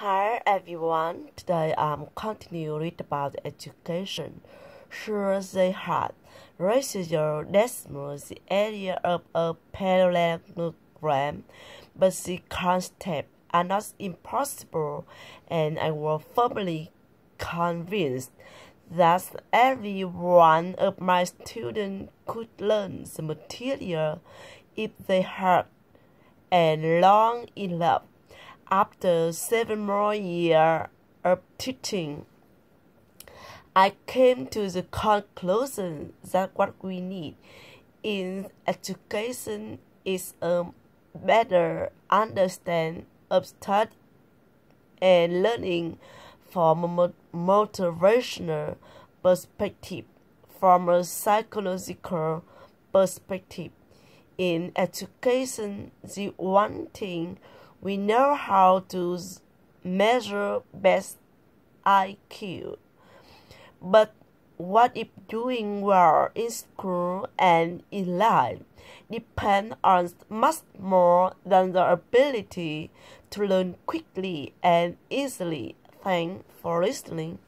Hi everyone, today I'm continuing to read about education. Sure, they had residual decimal the area of a parallelogram, but the concepts are not impossible, and I was firmly convinced that every one of my students could learn the material if they had and long enough after seven more years of teaching, I came to the conclusion that what we need in education is a better understanding of study and learning from a motivational perspective, from a psychological perspective. In education, the one thing we know how to measure best IQ. But what if doing well in school and in life depends on much more than the ability to learn quickly and easily. Thanks for listening.